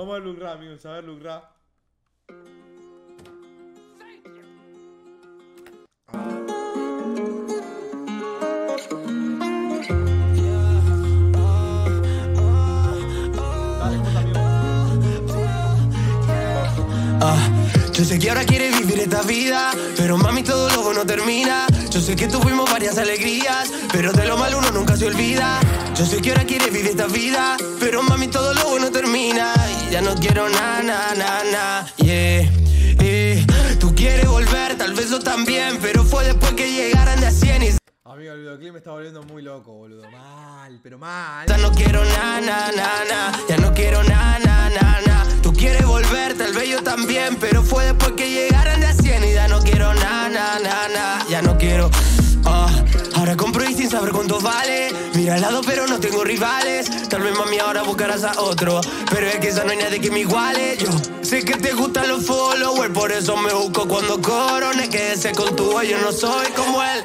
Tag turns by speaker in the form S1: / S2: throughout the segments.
S1: Vamos a lucrar, amigos, a ver.
S2: Ah, yo sé que ahora quieres vivir esta vida, pero mami todo lo bueno termina. Yo sé que tuvimos varias alegrías, pero de lo malo uno nunca se olvida. Yo sé que ahora quieres vivir esta vida, pero mami todo lo bueno termina. Y ya no quiero nada, nada, nada, na, yeah. Eh, tú quieres volver, tal vez yo también, pero fue después que llegaran de a 100 y
S1: Amigo, el videoclip me está volviendo muy loco, boludo. Mal, pero mal.
S2: ya no quiero nada, nada, nada, na, ya no quiero nada, nada, nada, na. Tú quieres volver, tal vez yo también, pero fue después que llegaran de a 100 y ya no quiero nada, nada, nada, na, ya no quiero. ah. ahora compro y sin saber cuánto vale. Al lado, pero no tengo rivales. Tal vez mami ahora buscarás a otro, pero es que ya no hay nadie que me iguale. Yo sé que te gustan los followers, por eso me busco cuando corone. Que ese con tu yo no soy como él.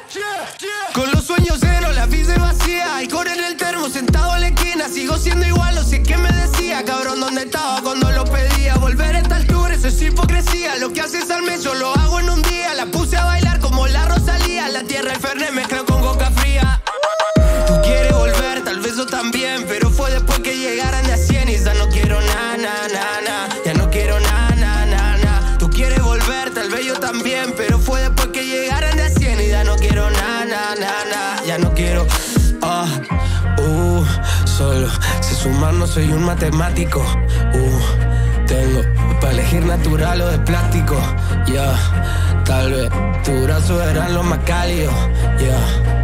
S2: Con los sueños cero, la vida vacía Y corre en el termo, sentado en la esquina Sigo siendo igual, no sé qué me decía Cabrón, ¿dónde estaba cuando lo pedía? Volver a esta altura, eso es hipocresía Lo que haces No quiero Ah, uh, solo sé sumar, no soy un matemático Uh, tengo para elegir natural o de plástico Ya, tal vez tus brazos eran los más cálidos Ya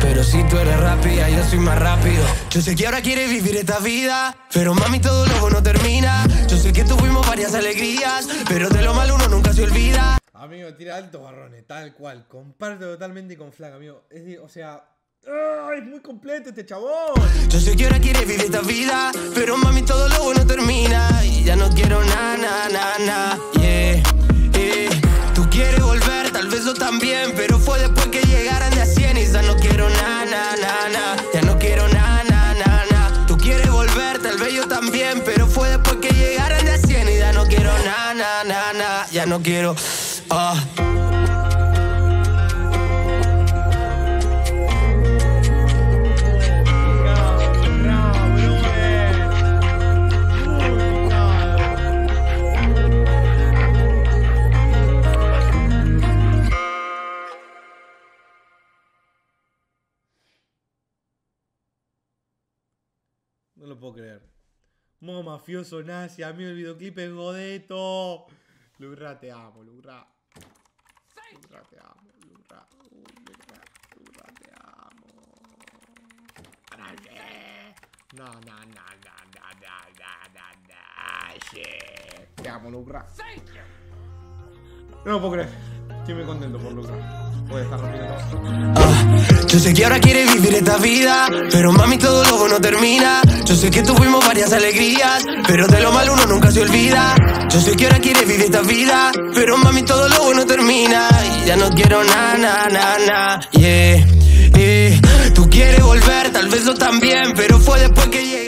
S2: pero si tú eres rápida, yo soy más rápido. Yo sé que ahora quieres vivir esta vida, pero mami todo lo bueno termina. Yo sé que tuvimos varias alegrías, pero de lo malo uno nunca se olvida.
S1: Amigo, tira altos barrones, tal cual. Comparto totalmente con Flaca, amigo. O sea. ¡Ah! Es muy completo este chabón.
S2: Yo sé que ahora quieres vivir esta vida, pero mami todo lo bueno termina. Y ya no quiero nada, nada, nada, nada. Yeah, yeah. Tú quieres volver, tal vez yo también, pero fue después que llegaran de a 100 y ya no quiero nada, nada, nada, nada. Ya no quiero nada, nada, nada. Tú quieres volver, tal vez yo también, pero fue después que llegaran de a 100 y ya no quiero nada, nada, nada, nada. Ya no quiero. ah.
S1: No lo puedo creer. Modo mafioso nazi, a mí el videoclip es Godeto. Lugra, te amo, Lugra. Lugra, te amo, Lugra. Lugra, Lugra, te amo. No, no, no, no, no, no, no, no, Te amo, No lo puedo creer. Estoy muy contento por Lugra.
S2: Ah, yo sé que ahora quieres vivir esta vida, pero mami todo lo bueno termina. Yo sé que tuvimos varias alegrías, pero de lo malo uno nunca se olvida. Yo sé que ahora quieres vivir esta vida, pero mami todo lo bueno termina. Y ya no quiero nada, nada, nada, nada. Yeah, yeah. Tú quieres volver, tal vez yo también, pero fue después que llegaste.